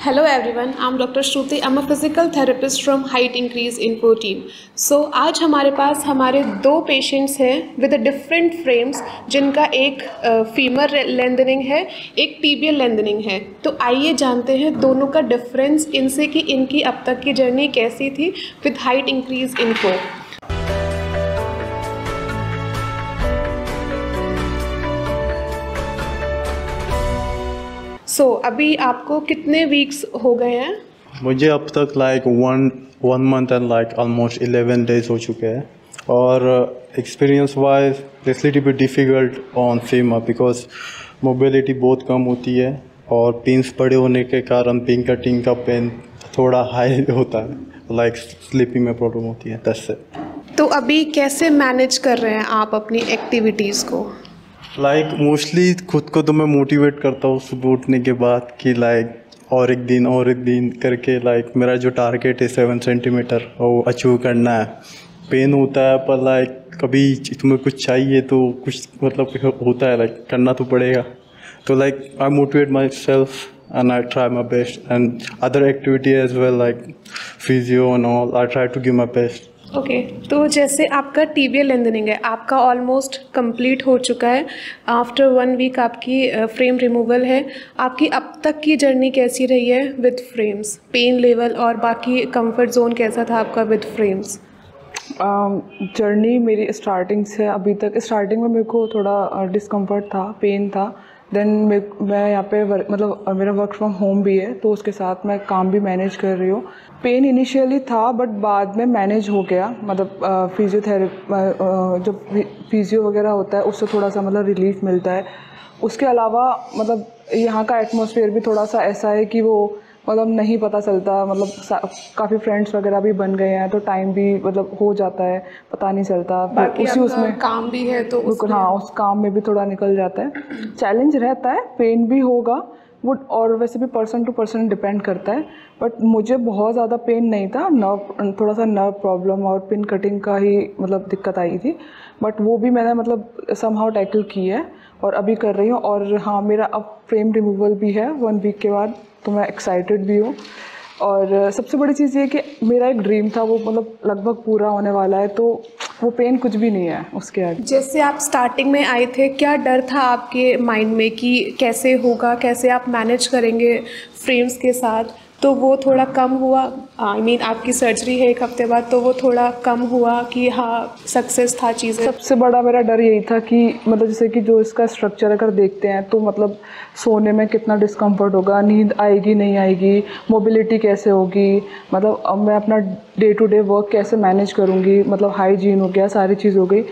Hello everyone, I'm Dr. Shruti. I'm a physical therapist from Height Increase in Protein. So आज हमारे पास हमारे दो patients हैं with different frames जिनका एक फीमर लेंदनिंग है एक टीबियल लेंदनिंग है तो आइए जानते हैं दोनों का डिफरेंस इनसे कि इनकी अब तक की जर्नी कैसी थी विद हाइट इंक्रीज इनको सो so, अभी आपको कितने वीक्स हो गए हैं? मुझे अब तक like one one month and like almost eleven days हो चुके हैं। और एक्सपीरियंस वाइज फैसिलिटी भी difficult on femur because mobility बहुत कम होती है और पिंस बड़े होने के कारण पिन कटिंग का पेन थोड़ा हाई होता है। लाइक स्लीपिंग में प्रॉब्लम होती है दस से। तो अभी कैसे मैनेज कर रहे हैं आप अपनी एक्टिविटीज़ को? लाइक like, मोस्टली खुद को तो मैं मोटिवेट करता हूँ सुबह उठने के बाद कि लाइक और एक दिन और एक दिन करके लाइक मेरा जो टारगेट है सेवन सेंटीमीटर वो अचीव करना है। पेन होता है पर लाइक कभी तुम्हें कुछ चाहिए तो कुछ मतलब होता है लाइक करना तो पड़ेगा। तो like I motivate myself and I try my best and other activity as well like physio and all I try to give my best okay okay, तो जैसे आपका टीबियल लेंदनिंग है आपका ऑलमोस्ट कंप्लीट हो चुका है। आफ्टर वन वीक आपकी frame uh, removal है। आपकी अब तक की जर्नी कैसी रही है विद फ्रेम्स पेन लेवल और बाकी कंफर्ट जोन कैसा था आपका विद फ्रेम्स जर्नी मेरी स्टार्टिंग से अभी तक स्टार्टिंग में मेरे को थोड़ा डिस्कम्फर्ट uh, था पेन था। देन मैं यहाँ पे मतलब मेरा वर्क फ्रॉम होम भी है तो उसके साथ मैं काम भी मैनेज कर रही हूँ। पेन इनिशियली था बट बाद में मैनेज हो गया। मतलब फिजियोथेरेपी जो फिजियो वगैरह होता है, उससे थोड़ा सा मतलब रिलीफ मिलता है। उसके अलावा मतलब यहाँ का एटमोसफेयर भी थोड़ा सा ऐसा है कि वो मतलब नहीं पता चलता मतलब काफ़ी फ्रेंड्स वगैरह भी बन गए हैं तो टाइम भी मतलब हो जाता है पता नहीं चलता। उसी उसमें काम भी है तो हाँ उस काम में भी थोड़ा निकल जाता है। चैलेंज रहता है पेन भी होगा वो और वैसे भी पर्सन टू पर्सन डिपेंड करता है। बट मुझे बहुत ज़्यादा पेन नहीं था नर्व थोड़ा सा नर्व प्रॉब्लम और पिन कटिंग का ही मतलब दिक्कत आई थी। बट वो भी मैंने मतलब सम हाउ टैकल की है और अभी कर रही हूँ। और हाँ मेरा अब फ्रेम रिमूवल भी है वन वीक के बाद। तो मैं एक्साइटेड भी हूँ। और सबसे बड़ी चीज़ ये कि मेरा एक ड्रीम था, वो मतलब लगभग पूरा होने वाला है तो वो पेन कुछ भी नहीं है उसके आगे। जैसे आप स्टार्टिंग में आए थे, क्या डर था आपके माइंड में कि कैसे होगा, कैसे आप मैनेज करेंगे फ्रेम्स के साथ? तो वो थोड़ा कम हुआ। आई I मीन mean, आपकी सर्जरी है एक हफ़्ते बाद तो वो थोड़ा कम हुआ कि हाँ सक्सेस था चीज़ें। सबसे बड़ा मेरा डर यही था कि मतलब जैसे कि जो इसका स्ट्रक्चर अगर देखते हैं तो मतलब सोने में कितना डिस्कम्फर्ट होगा नींद आएगी नहीं आएगी मोबिलिटी कैसे होगी मतलब अब मैं अपना डे टू डे वर्क कैसे मैनेज करूँगी मतलब हाइजीन हो गया सारी चीज़ हो गई।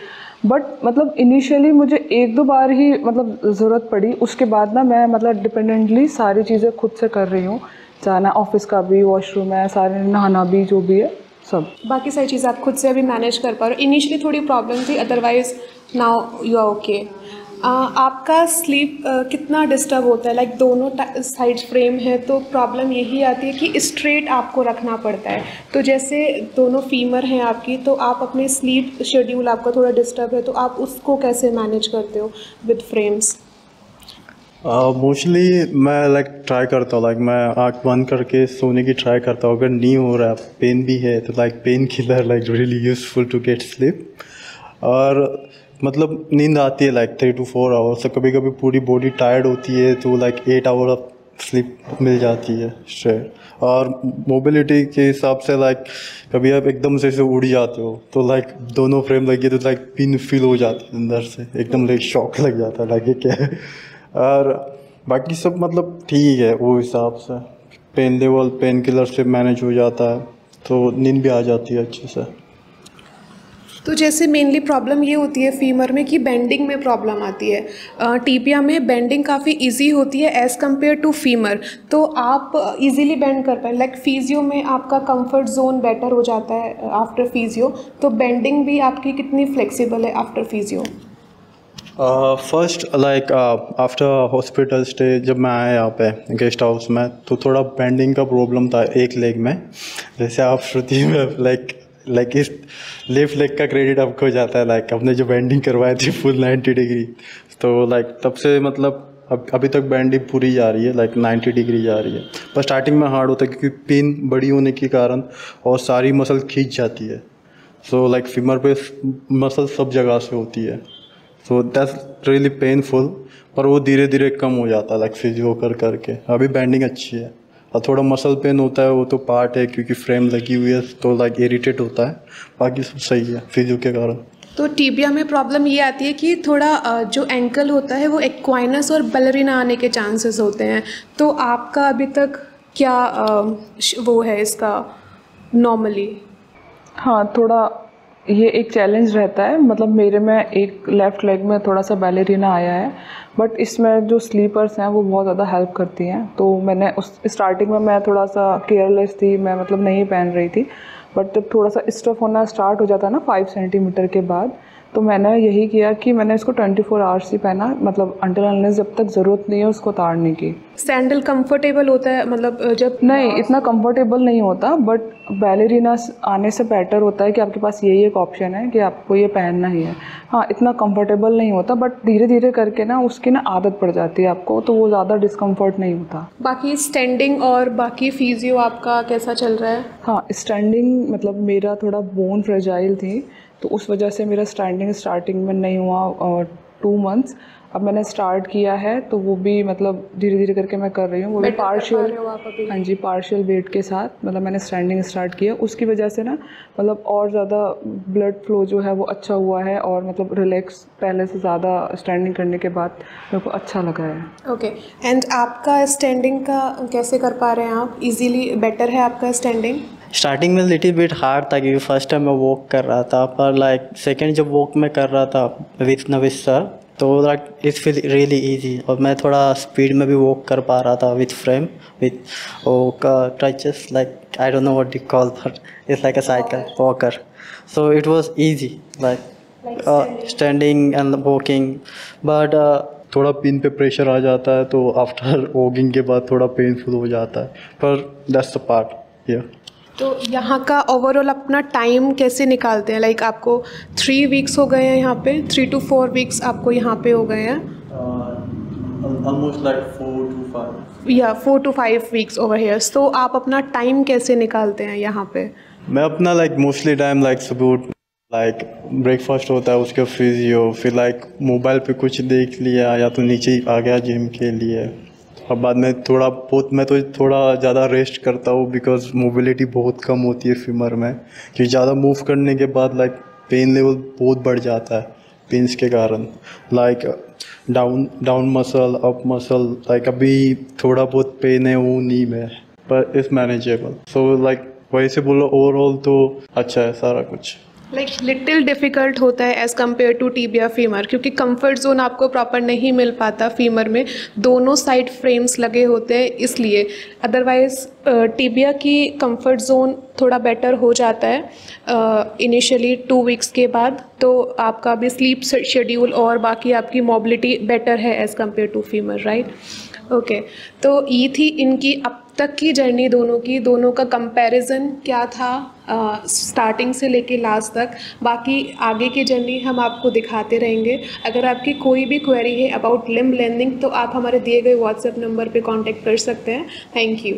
बट मतलब इनिशियली मुझे एक दो बार ही मतलब ज़रूरत पड़ी उसके बाद ना मैं मतलब डिपेंडेंटली सारी चीज़ें खुद से कर रही हूँ। जाना ऑफ़िस का भी वॉशरूम है सारे नहाना भी जो भी है सब। बाकी सारी चीज़ आप खुद से अभी मैनेज कर पा रहे हो इनिशियली थोड़ी प्रॉब्लम थी otherwise now you are okay आपका स्लीप uh, कितना डिस्टर्ब होता है? लाइक like, दोनों साइड फ्रेम है तो प्रॉब्लम यही आती है कि स्ट्रेट आपको रखना पड़ता है। तो जैसे दोनों फीमर हैं आपकी तो आप अपने स्लीप शेड्यूल आपका थोड़ा डिस्टर्ब है तो आप उसको कैसे मैनेज करते हो विद फ्रेम्स मोस्टली uh, मैं लाइक ट्राई करता हूँ लाइक मैं आँख बंद करके सोने की ट्राई करता हूँ। अगर नहीं हो रहा है पेन भी है तो like pain killer like really useful to get sleep और मतलब नींद आती है like three to four hours तो कभी कभी पूरी बॉडी टायर्ड होती है तो like eight hour of sleep मिल जाती है स्ट्रेट और मोबिलिटी के हिसाब से लाइक कभी आप एकदम से से उड़ जाते हो तो लाइक दोनों फ्रेम लगे तो लाइक पिन फील हो जाती है अंदर से। एकदम लाइक शॉक लग जाता है लाइक क्या है? और बाकी सब मतलब ठीक है, वो हिसाब से। पेन लेवल पेन किलर से मैनेज हो जाता है तो नींद भी आ जाती है अच्छे से। तो जैसे मेनली प्रॉब्लम ये होती है फीमर में कि बेंडिंग में प्रॉब्लम आती है। टीपिया में बेंडिंग काफ़ी इजी होती है एज़ कंपेयर टू फीमर तो आप इजीली बेंड कर पाए लाइक फिजियो में आपका कंफर्ट जोन बेटर हो जाता है आफ्टर फिजियो तो बेंडिंग भी आपकी कितनी फ्लेक्सिबल है after physio first like after hospital stay जब मैं आया यहाँ पे गेस्ट हाउस में तो थोड़ा बेंडिंग का प्रॉब्लम था एक लेग में। जैसे आप श्रुति में लाइक लाइक इस लेफ़्ट लेग का क्रेडिट आपको जाता है लाइक हमने जो बेंडिंग करवाई थी फुल नाइन्टी डिग्री तो लाइक तब से मतलब अब, अभी तक बैंडिंग पूरी जा रही है लाइक 90 डिग्री जा रही है। पर स्टार्टिंग में हार्ड होता है क्योंकि पेन बड़ी होने के कारण और सारी मसल खींच जाती है। सो लाइक फीमर पे मसल सब जगह से होती है। सो दैट्स रियली पेनफुल पर वो धीरे धीरे कम हो जाता है लाइक फिजियो कर करके। अभी बैंडिंग अच्छी है। और थोड़ा मसल पेन होता है वो तो पार्ट है क्योंकि फ्रेम लगी हुई है तो लाइक इरिटेट होता है। बाकी सब सही है फिजियो के कारण। तो टीबिया में प्रॉब्लम ये आती है कि थोड़ा जो एंकल होता है वो एक्वाइनस और बलरीना आने के चांसेस होते हैं। तो आपका अभी तक क्या वो है इसका नॉर्मली हाँ थोड़ा ये एक चैलेंज रहता है। मतलब मेरे में एक लेफ़्ट लेग में थोड़ा सा बैलेरिना आया है। बट इसमें जो स्लीपर्स हैं, वो बहुत ज़्यादा हेल्प करती हैं। तो मैंने उस स्टार्टिंग में मैं थोड़ा सा केयरलेस थी, मैं मतलब नहीं पहन रही थी। बट जब थोड़ा सा स्टफ़ होना स्टार्ट हो जाता है ना फाइव सेंटीमीटर के बाद तो मैंने यही किया कि मैंने इसको ट्वेंटी फोर आवर्स ही पहना मतलब अंटिल अनलेस जब तक ज़रूरत नहीं है उसको उतारने की। सैंडल कंफर्टेबल होता है मतलब जब नहीं इतना कंफर्टेबल नहीं होता बट बैलेरिना आने से बेटर होता है कि आपके पास यही एक ऑप्शन है कि आपको ये पहनना ही है। हाँ इतना कंफर्टेबल नहीं होता बट धीरे धीरे करके ना उसकी ना आदत पड़ जाती है आपको तो वो ज़्यादा डिस्कम्फर्ट नहीं होता। बाकी स्टैंडिंग और बाकी फिजियो आपका कैसा चल रहा है? हाँ स्टैंडिंग मतलब मेरा थोड़ा बोन फ्रेजाइल थी तो उस वजह से मेरा स्टैंडिंग स्टार्टिंग में नहीं हुआ टू मंथ्स अब मैंने स्टार्ट किया है तो वो भी मतलब धीरे धीरे करके मैं कर रही हूँ। वो भी पार्शियल हो? हाँ जी पार्शियल वेट के साथ। मतलब मैंने स्टैंडिंग स्टार्ट किया। उसकी वजह से ना मतलब और ज़्यादा ब्लड फ्लो जो है वो अच्छा हुआ है और मतलब रिलैक्स पहले से ज़्यादा स्टैंडिंग करने के बाद मेरे को अच्छा लगा है। ओके एंड आपका स्टैंडिंग का कैसे कर पा रहे हैं आप? इजीली बेटर है आपका स्टैंडिंग स्टार्टिंग में लिटिल बिट हार्ड था क्योंकि फ़र्स्ट टाइम मैं वॉक कर रहा था पर लाइक सेकेंड जब वॉक में कर रहा था विथ नविस सर तो like it feel really easy और मैं थोड़ा स्पीड में भी वॉक कर पा रहा था with frame with O touches like I don't know what you call but it's like a cycle walker so it was easy like standing and walking but थोड़ा पिन पे प्रेशर आ जाता है तो आफ्टर वॉकिंग के बाद थोड़ा painful हो जाता है. पर दैट्स द पार्ट या तो यहाँ का ओवरऑल अपना टाइम कैसे निकालते हैं? लाइक आपको थ्री वीक्स हो गए हैं यहाँ पे थ्री टू फोर वीक्स आपको यहाँ पे हो गए हैं। Almost like four to five या four to five weeks over here तो आप अपना टाइम कैसे निकालते हैं यहाँ पे? मैं अपना लाइक मोस्टली टाइम लाइक सुबह लाइक ब्रेकफास्ट होता है उसके फिजियो फिर लाइक मोबाइल पे कुछ देख लिया या तो नीचे ही आ गया जिम के लिए। और बाद में थोड़ा बहुत मैं तो थोड़ा ज़्यादा रेस्ट करता हूँ बिकॉज़ मोबिलिटी बहुत कम होती है फीमर में। कि ज़्यादा मूव करने के बाद लाइक पेन लेवल बहुत बढ़ जाता है पेन्स के कारण। Like down down muscle up muscle like अभी थोड़ा बहुत पेन है वो नी में, पर इट्स मैनेजेबल सो लाइक वैसे बोलो ओवरऑल तो अच्छा है सारा कुछ। लाइक लिटिल डिफ़िकल्ट होता है as compare to tibia femur क्योंकि कंफर्ट जोन आपको प्रॉपर नहीं मिल पाता फीमर में। दोनों साइड फ्रेम्स लगे होते हैं, इसलिए। अदरवाइज़ टीबिया की कंफर्ट जोन थोड़ा बेटर हो जाता है इनिशियली टू वीक्स के बाद। तो आपका भी स्लीप शेड्यूल और बाकी आपकी मोबिलिटी बेटर है as compare to femur right okay तो ये थी इनकी अब तक की जर्नी दोनों की, दोनों का कंपैरिजन क्या था स्टार्टिंग से लेके लास्ट तक? बाकी आगे की जर्नी हम आपको दिखाते रहेंगे। अगर आपकी कोई भी क्वेरी है अबाउट लिम्ब लेंदिंग तो आप हमारे दिए गए व्हाट्सएप नंबर पे कांटेक्ट कर सकते हैं। Thank you